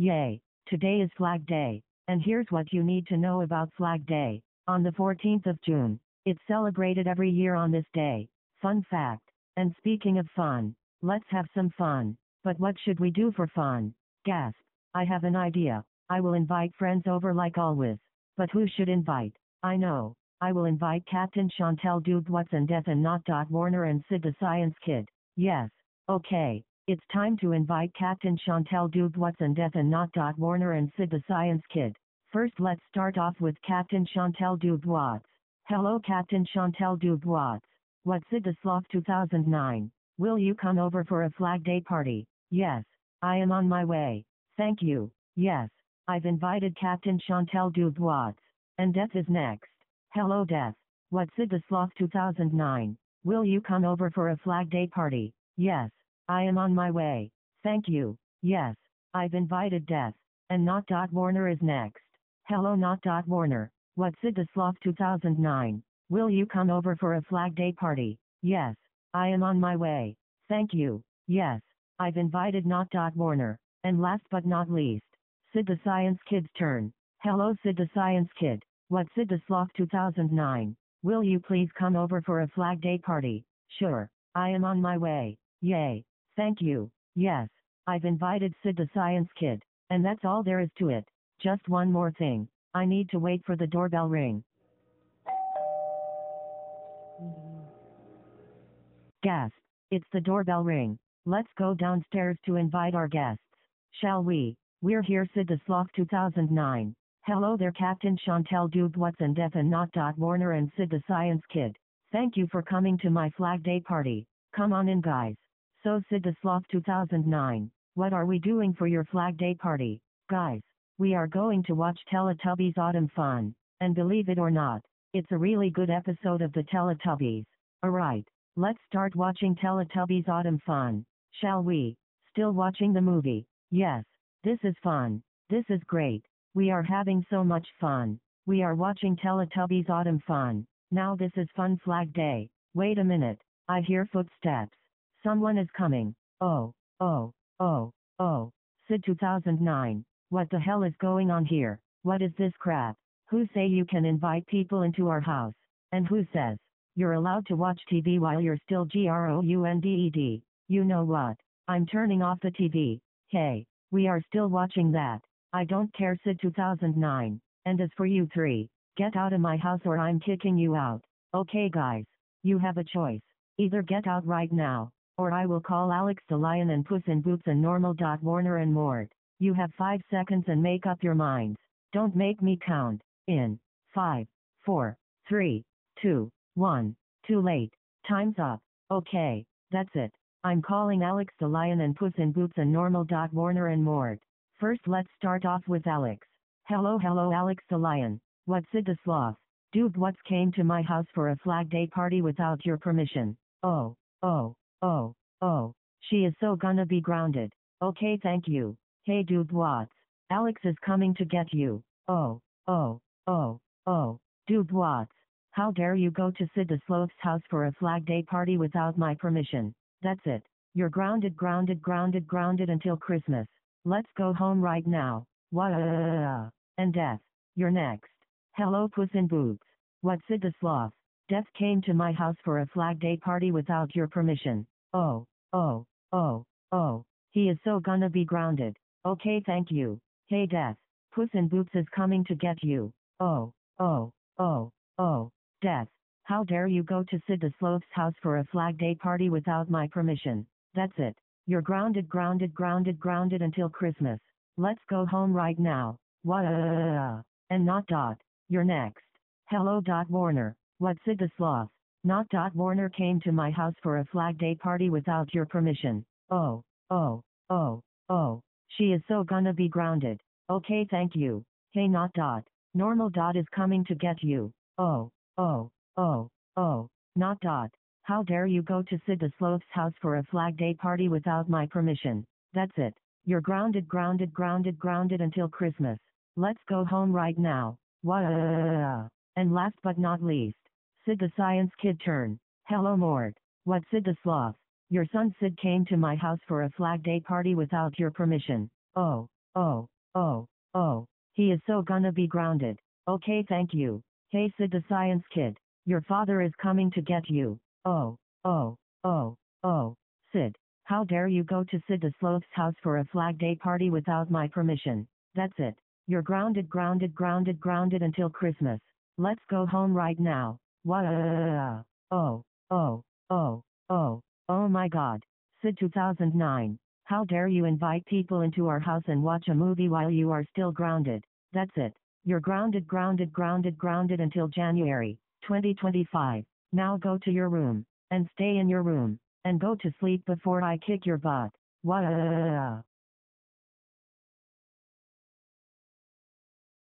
Yay! Today is Flag Day, and here's what you need to know about Flag Day. On the 14th of June, it's celebrated every year on this day. Fun fact. And speaking of fun, let's have some fun. But what should we do for fun? Gasp. I have an idea. I will invite friends over like always. But who should invite? I know. I will invite Captain Chantel DuBois and Death and Not Dot Warner and Sid the Science Kid. Yes. Okay. It's time to invite Captain Chantel DuBois and Death and Not Warner and Sid the Science Kid. First let's start off with Captain Chantel Watts. Hello Captain Chantel Watts. What's Sid the Sloth 2009? Will you come over for a Flag Day party? Yes. I am on my way. Thank you. Yes. I've invited Captain Chantel Watts. And Death is next. Hello Death. What's Sid the Sloth 2009? Will you come over for a Flag Day party? Yes. I am on my way. Thank you. Yes. I've invited Death. And Not Dot Warner is next. Hello Not Dot Warner. What's the Sloth 2009? Will you come over for a Flag Day party? Yes. I am on my way. Thank you. Yes. I've invited Not Dot Warner. And last but not least, Sid the Science Kid's turn. Hello Sid the Science Kid. What's the Sloth 2009? Will you please come over for a Flag Day party? Sure. I am on my way. Yay. Thank you. Yes. I've invited Sid the Science Kid. And that's all there is to it. Just one more thing. I need to wait for the doorbell ring. Gasp. It's the doorbell ring. Let's go downstairs to invite our guests. Shall we? We're here Sid the Sloth 2009. Hello there Captain Chantel DuBois and Death and Not Dot Warner and Sid the Science Kid. Thank you for coming to my Flag Day party. Come on in guys. So Sid the Sloth 2009. What are we doing for your Flag Day party? Guys, we are going to watch Teletubbies Autumn Fun. And believe it or not, it's a really good episode of the Teletubbies. Alright, let's start watching Teletubbies Autumn Fun. Shall we? Still watching the movie? Yes. This is fun. This is great. We are having so much fun. We are watching Teletubbies Autumn Fun. Now this is Fun Flag Day. Wait a minute. I hear footsteps. Someone is coming. Oh, oh, oh, oh. Sid 2009. What the hell is going on here? What is this crap? Who say you can invite people into our house? And who says you're allowed to watch TV while you're still G-R-O-U-N-D-E-D? You know what? I'm turning off the TV. Hey, we are still watching that. I don't care Sid 2009. And as for you three, get out of my house or I'm kicking you out. Okay guys. You have a choice. Either get out right now, or I will call Alex the Lion and Puss in Boots and Normal. Warner and Mort. You have five seconds and make up your minds. Don't make me count. In. Five, four, three, two, one. Too late. Time's up. Okay, that's it. I'm calling Alex the Lion and Puss in Boots and Normal. Warner and Mort. First let's start off with Alex. Hello hello Alex the Lion. What's it the sloth? Dude what's came to my house for a flag day party without your permission? Oh, oh. She is so gonna be grounded. Okay thank you. Hey dude. Alex is coming to get you. Oh, oh, oh, oh. Dude. How dare you go to Sid the Sloth's house for a flag day party without my permission? That's it. You're grounded grounded grounded grounded until Christmas. Let's go home right now. What? And Death. You're next. Hello Puss in Boots. What's Sid the sloth? Death came to my house for a flag day party without your permission. Oh, oh, oh, oh. He is so gonna be grounded. Okay thank you. Hey Death. Puss in Boots is coming to get you. Oh, oh, oh, oh. Death. How dare you go to Sid the Sloth's house for a flag day party without my permission? That's it. You're grounded grounded grounded grounded until Christmas. Let's go home right now. What? And not Dot. You're next. Hello Dot Warner. What's it the sloth? Not Dot Warner came to my house for a flag day party without your permission. Oh, oh, oh, oh. She is so gonna be grounded. Okay thank you. Hey not Dot. Normal Dot is coming to get you. Oh, oh, oh, oh. Not Dot. How dare you go to Sid the Sloth's house for a flag day party without my permission? That's it. You're grounded grounded grounded grounded until Christmas. Let's go home right now. What? And last but not least, Sid the Science Kid turn. Hello Mort. What Sid the Sloth? Your son Sid came to my house for a flag day party without your permission. Oh, oh, oh, oh, he is so gonna be grounded. Okay thank you. Hey Sid the science kid, your father is coming to get you. Oh, oh, oh, oh, Sid, how dare you go to Sid the Sloth's house for a flag day party without my permission. That's it. You're grounded grounded grounded grounded until Christmas. Let's go home right now. Wow. Oh, oh, oh, oh, oh my god. Sid 2009. How dare you invite people into our house and watch a movie while you are still grounded. That's it. You're grounded grounded grounded grounded until January 2025. Now go to your room and stay in your room and go to sleep before I kick your butt. Wow.